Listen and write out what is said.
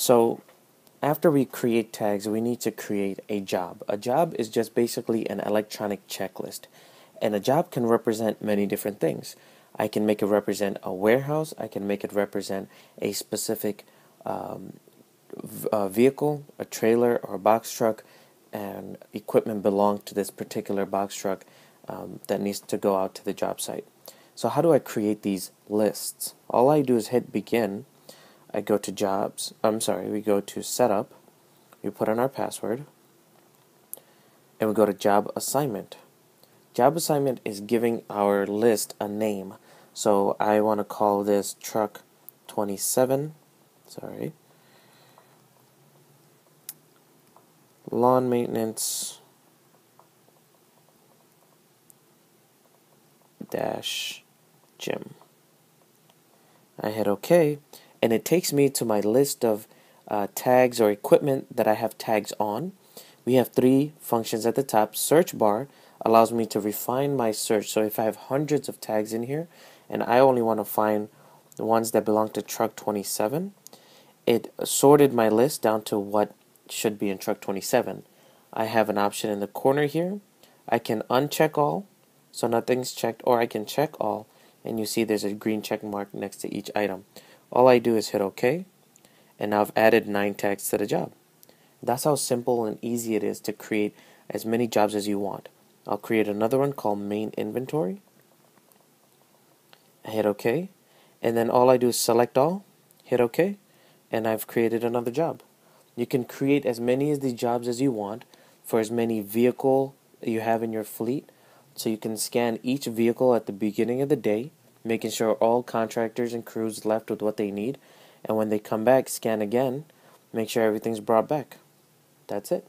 So after we create tags, we need to create a job. A job is just basically an electronic checklist. And a job can represent many different things. I can make it represent a warehouse, I can make it represent a specific um, v- vehicle, a trailer, or a box truck, and equipment belong to this particular box truck um, that needs to go out to the job site. So, how do I create these lists? All I do is hit begin I go to jobs. I'm sorry, we go to setup. We put in our password. And we go to job assignment. Job assignment is giving our list a name. So I want to call this truck 27. Sorry. Lawn maintenance dash gym. I hit OK and it takes me to my list of uh, tags or equipment that I have tags on. We have three functions at the top. Search bar allows me to refine my search. So if I have hundreds of tags in here and I only want to find the ones that belong to truck 27, it sorted my list down to what should be in truck 27. I have an option in the corner here. I can uncheck all, so nothing's checked, or I can check all, and you see there's a green check mark next to each item. All I do is hit OK, and I've added nine tags to the job. That's how simple and easy it is to create as many jobs as you want. I'll create another one called main inventory. I hit OK, and then all I do is select all, hit OK, and I've created another job. You can create as many of these jobs as you want for as many vehicle you have in your fleet. So you can scan each vehicle at the beginning of the day making sure all contractors and crews left with what they need, and when they come back, scan again, make sure everything's brought back. That's it.